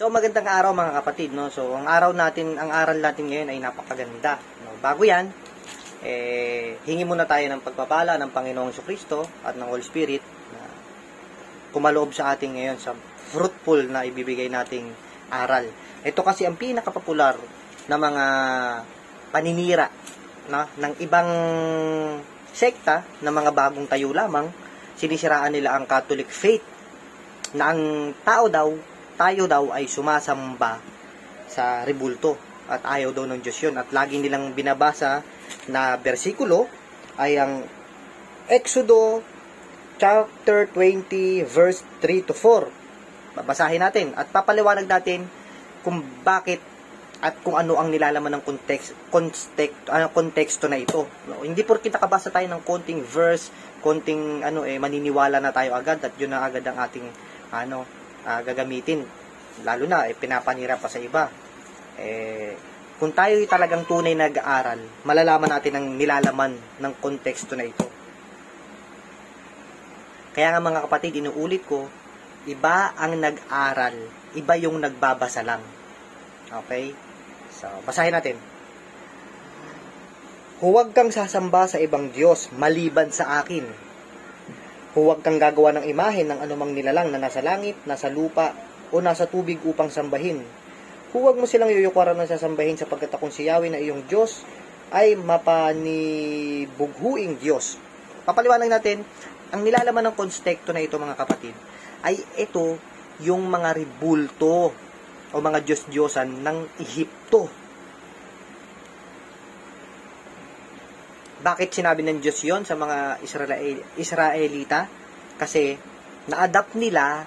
So magandang araw mga kapatid, no? So ang araw natin, ang aral natin ngayon ay napakaganda, no? Bago 'yan, eh hingi muna tayo ng pagpapala ng Panginoong Kristo at ng Holy Spirit na kumaloob sa ating ngayon sa fruitful na ibibigay nating aral. Ito kasi ang pinakapopular na mga paninira na ng ibang sekta na mga bagong tayo lamang, sinisiraan nila ang Catholic faith na ang tao daw tayo daw ay sumasamba sa rebulto at ayaw daw ng Diyos yun. At lagi nilang binabasa na bersikulo ay ang Exodo chapter 20 verse 3 to 4. Babasahin natin at papaliwanag natin kung bakit at kung ano ang nilalaman ng context, context ano, konteksto na ito. No, hindi porkit nakabasa tayo ng konting verse, konting ano eh maniniwala na tayo agad at yun na agad ang ating ano uh, gagamitin. Lalo na, eh, pinapanira pa sa iba. Eh, kung tayo talagang tunay nag-aaral, malalaman natin ang nilalaman ng konteksto na ito. Kaya nga mga kapatid, inuulit ko, iba ang nag-aral, iba yung nagbabasa lang. Okay? So, basahin natin. Huwag kang sasamba sa ibang Diyos maliban sa akin. Huwag kang gagawa ng imahe ng anumang nilalang na nasa langit, nasa lupa, o nasa tubig upang sambahin. Huwag mo silang yuyukuran na sasambahin sapagkat akong si Yahweh na iyong Diyos ay mapanibughuing Diyos. Papaliwanag natin, ang nilalaman ng konstekto na ito mga kapatid, ay ito yung mga ribulto o mga Diyos-Diyosan ng Ehipto. Bakit sinabi ng Diyos yon sa mga Israel Israelita? Kasi na-adapt nila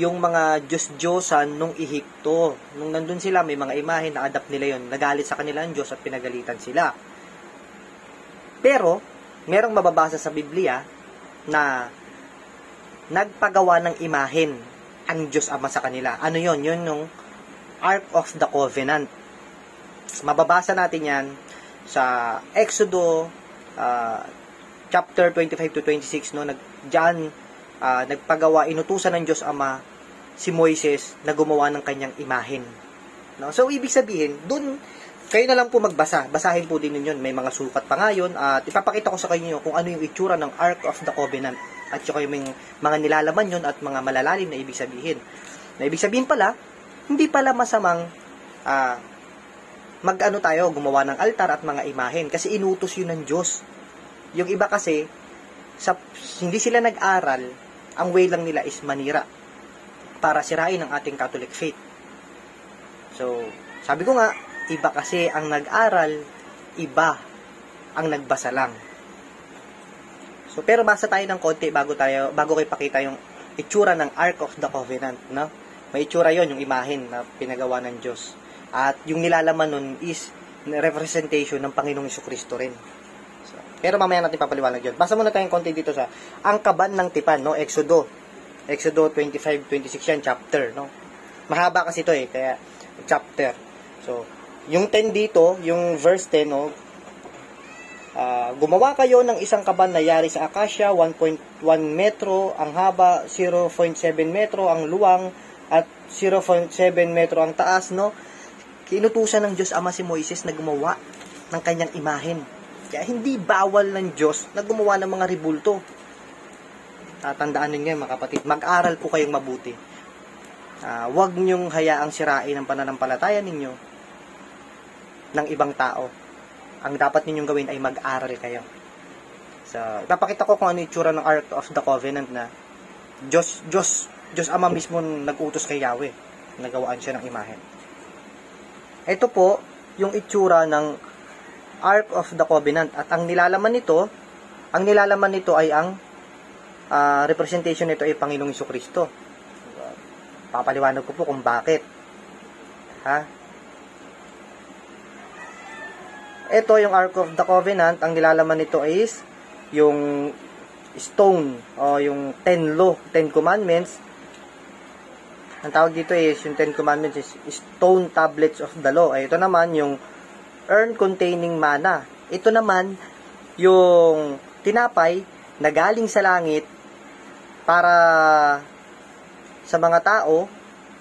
yung mga Diyos-Diyosan nung Ehipto. Nung nandun sila, may mga imahe, na-adapt nila yon Nagalit sa kanila ang Diyos at pinagalitan sila. Pero, merong mababasa sa Biblia na nagpagawa ng imahen ang Diyos Ama sa kanila. Ano yon Yun yung Ark of the Covenant. Mababasa natin yan sa Exodo uh, chapter 25 to 26 no nag diyan uh, nagpagawa inutusan ng Diyos Ama si Moises na gumawa ng kanyang imahen. No? So ibig sabihin, doon kayo na lang po magbasa. Basahin po din ninyo. May mga sukat pa ngayon at ipapakita ko sa kanyo kung ano yung itsura ng Ark of the Covenant at saka yung mga nilalaman yon at mga malalalim na ibig sabihin. Na ibig sabihin pala, hindi pala masamang uh, mag-ano tayo, gumawa ng altar at mga imahen kasi inutos yun ng Diyos. Yung iba kasi, sa, hindi sila nag-aral, ang way lang nila is manira para sirain ang ating Catholic faith. So, sabi ko nga, iba kasi ang nag-aral, iba ang nagbasa lang. So, pero basa tayo ng konti bago tayo, bago ko ipakita yung itsura ng Ark of the Covenant, no? May itsura yon yung imahin na pinagawa ng Diyos. At yung nilalaman nun is representation ng Panginoong Kristo rin. So, pero mamaya natin papaliwanag yun. Basa muna tayong konti dito sa ang kaban ng tipan, no? Exodo. Exodo 25, 26 yan, chapter, no? Mahaba kasi ito eh, kaya chapter. So, yung 10 dito, yung verse 10, no, Uh, gumawa kayo ng isang kaban na yari sa akasya, 1.1 metro ang haba, 0.7 metro ang luwang, at 0.7 metro ang taas, no? Kinutusan ng Diyos Ama si Moises na gumawa ng kanyang imahen. Kaya hindi bawal ng Diyos na gumawa ng mga ribulto. Tatandaan ninyo mga kapatid, mag-aral po kayong mabuti. Uh, huwag niyong hayaang sirain ang pananampalataya ninyo ng ibang tao. Ang dapat ninyong gawin ay mag-aral kayo. So, ipapakita ko kung ano itsura ng Ark of the Covenant na Diyos, Diyos, Diyos Ama mismo nag-utos kay Yahweh. Nagawaan siya ng imahen. Ito po, yung itsura ng Ark of the Covenant. At ang nilalaman nito, ang nilalaman nito ay ang uh, representation nito ay Panginoong Iso Kristo. Papaliwanag ko po kung bakit. Ha? Ito yung Ark of the Covenant, ang nilalaman nito is yung stone o yung ten law, ten commandments ang tawag dito is yung Ten Commandments is stone tablets of the law. Ay, ito naman yung urn containing manna. Ito naman yung tinapay na galing sa langit para sa mga tao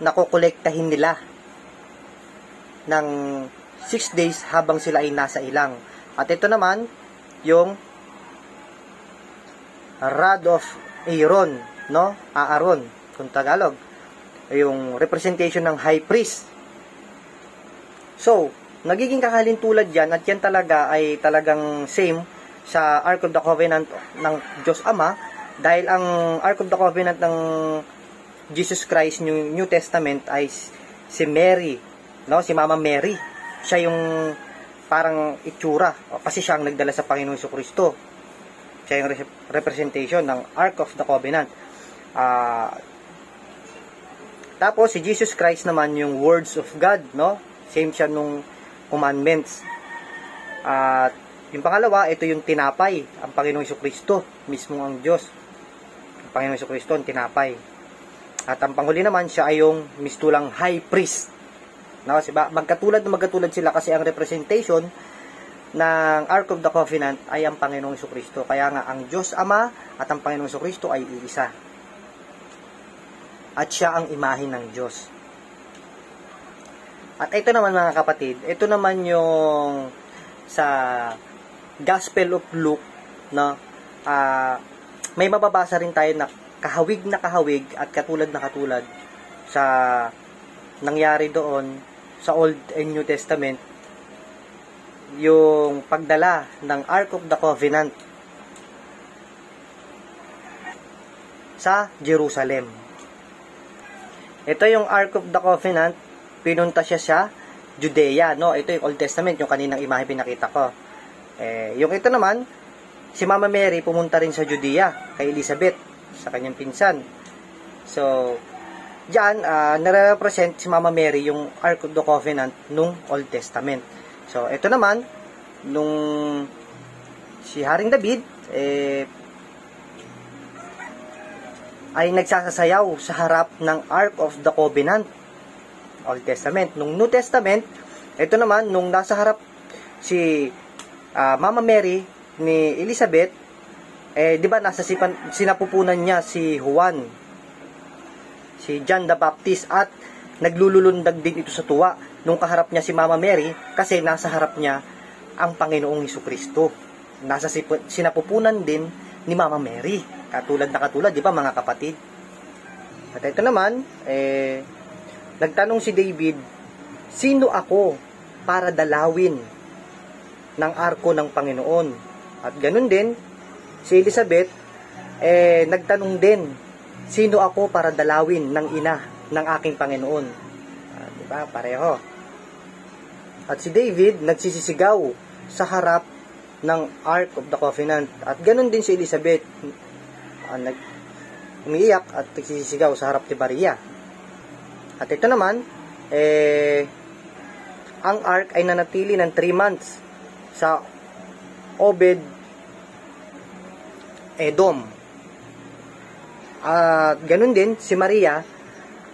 nakokolektahin nila ng 6 days habang sila ay nasa ilang. At ito naman, yung Rod of Aaron, no? Aaron, kung Tagalog. Yung representation ng high priest. So, nagiging kakalintulad yan at yan talaga ay talagang same sa Ark of the Covenant ng Diyos Ama dahil ang Ark of the Covenant ng Jesus Christ New, New Testament ay si Mary, no? Si Mama Mary. Siya yung parang itsura kasi siya ang nagdala sa Panginoon Kristo. Siya yung representation ng Ark of the Covenant. Ah tapos si Jesus Christ naman yung words of God, no? Same siya nung commandments. At yung pangalawa, ito yung tinapay, ang Panginoong Kristo, mismo ang Diyos. Ang Panginoong Kristo, ang tinapay. At ang panghuli naman, siya ay yung mistulang high priest. No, kasi ba, magkatulad na magkatulad sila kasi ang representation ng Ark of the Covenant ay ang Panginoong Kristo. Kaya nga, ang Diyos Ama at ang Panginoong Kristo ay iisa. At siya ang imahin ng Diyos. At ito naman mga kapatid, ito naman yung sa Gospel of Luke, no? Uh, may mababasa rin tayo na kahawig na kahawig at katulad na katulad sa nangyari doon sa Old and New Testament yung pagdala ng Ark of the Covenant sa Jerusalem. Ito yung Ark of the Covenant, pinunta siya sa Judea, no? Ito yung Old Testament, yung kaninang imahe pinakita ko. Eh, yung ito naman, si Mama Mary pumunta rin sa Judea kay Elizabeth, sa kanyang pinsan. So, diyan uh, nare-represent si Mama Mary yung Ark of the Covenant nung Old Testament. So, ito naman, nung si Haring David, eh, ay nagsasasayaw sa harap ng Ark of the Covenant, Old Testament. Nung New Testament, ito naman, nung nasa harap si uh, Mama Mary ni Elizabeth, eh, di ba, nasa sipan, sinapupunan niya si Juan, si John the Baptist, at naglululundag din ito sa tuwa nung kaharap niya si Mama Mary, kasi nasa harap niya ang Panginoong Hesus Kristo. Nasa sinapupunan din ni Mama Mary. Katulad na katulad, di ba mga kapatid? At ito naman, eh, nagtanong si David, sino ako para dalawin ng arko ng Panginoon? At ganun din, si Elizabeth, eh, nagtanong din, sino ako para dalawin ng ina ng aking Panginoon? Ah, di ba? Pareho. At si David, nagsisisigaw sa harap ng Ark of the Covenant. At ganun din si Elizabeth, uh, nag umiiyak at nagsisigaw sa harap ni Maria. At ito naman, eh, ang ark ay nanatili ng 3 months sa Obed Edom. At ganun din, si Maria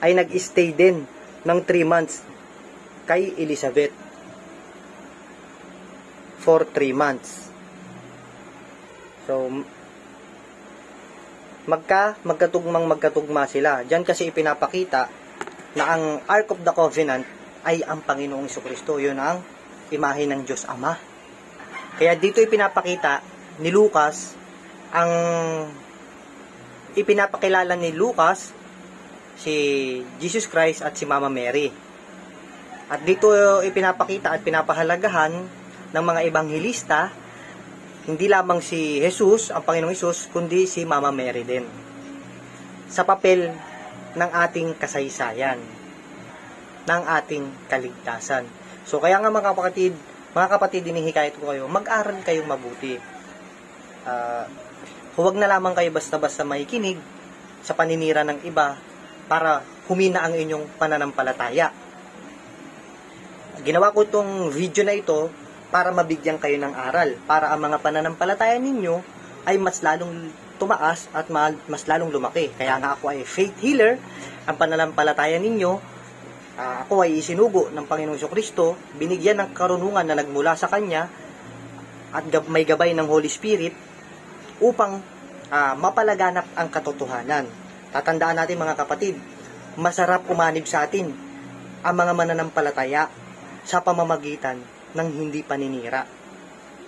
ay nag-stay din ng 3 months kay Elizabeth for 3 months. So, magka, magkatugmang magkatugma sila. Diyan kasi ipinapakita na ang Ark of the Covenant ay ang Panginoong Kristo. Yun ang imahe ng Diyos Ama. Kaya dito ipinapakita ni Lucas ang ipinapakilala ni Lucas si Jesus Christ at si Mama Mary. At dito ipinapakita at pinapahalagahan ng mga ebanghilista hindi lamang si Jesus, ang Panginoong Jesus, kundi si Mama Mary din. Sa papel ng ating kasaysayan, ng ating kaligtasan. So kaya nga mga kapatid, mga kapatid, inihikayat ko kayo, mag-aral kayong mabuti. Uh, huwag na lamang kayo basta-basta makikinig sa paninira ng iba para humina ang inyong pananampalataya. Ginawa ko itong video na ito para mabigyan kayo ng aral, para ang mga pananampalataya ninyo ay mas lalong tumaas at mas lalong lumaki. Kaya nga ako ay faith healer, ang pananampalataya ninyo, uh, ako ay isinugo ng Panginoong Kristo, binigyan ng karunungan na nagmula sa Kanya, at may gabay ng Holy Spirit, upang uh, mapalaganap ang katotohanan. Tatandaan natin mga kapatid, masarap umanib sa atin ang mga mananampalataya sa pamamagitan ng hindi paninira.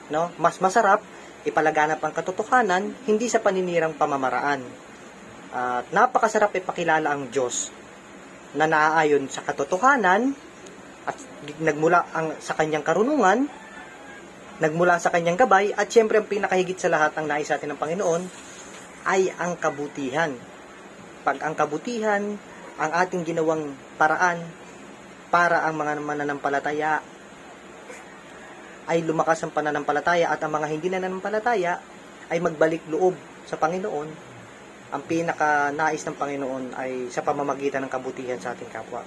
No? Mas masarap ipalaganap ang katotohanan hindi sa paninirang pamamaraan. At napakasarap ipakilala ang Diyos na naaayon sa katotohanan at nagmula ang sa kanyang karunungan, nagmula sa kanyang gabay at siyempre ang pinakahigit sa lahat ang nais natin ng Panginoon ay ang kabutihan. Pag ang kabutihan, ang ating ginawang paraan para ang mga mananampalataya ay lumakas ang pananampalataya at ang mga hindi nananampalataya ay magbalik loob sa Panginoon, ang pinaka nais ng Panginoon ay sa pamamagitan ng kabutihan sa ating kapwa.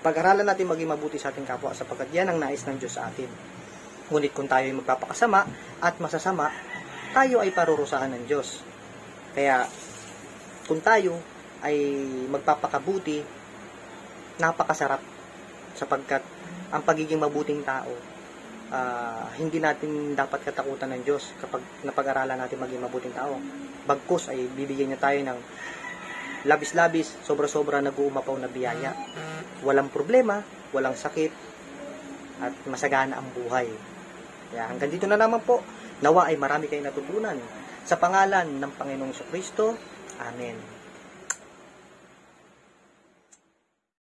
Pag-aralan natin maging mabuti sa ating kapwa sapagkat yan ang nais ng Diyos sa atin. Ngunit kung tayo ay magpapakasama at masasama, tayo ay parurusahan ng Diyos. Kaya kung tayo ay magpapakabuti, napakasarap sapagkat ang pagiging mabuting tao ah, hindi natin dapat katakutan ng Diyos kapag napag-aralan natin maging mabuting tao. Bagkus ay bibigyan niya tayo ng labis-labis, sobra-sobra nag-uumapaw na biyaya. Walang problema, walang sakit, at masagana ang buhay. Kaya hanggang dito na naman po, nawa ay marami kayong natutunan. Sa pangalan ng Panginoong Kristo, Amen.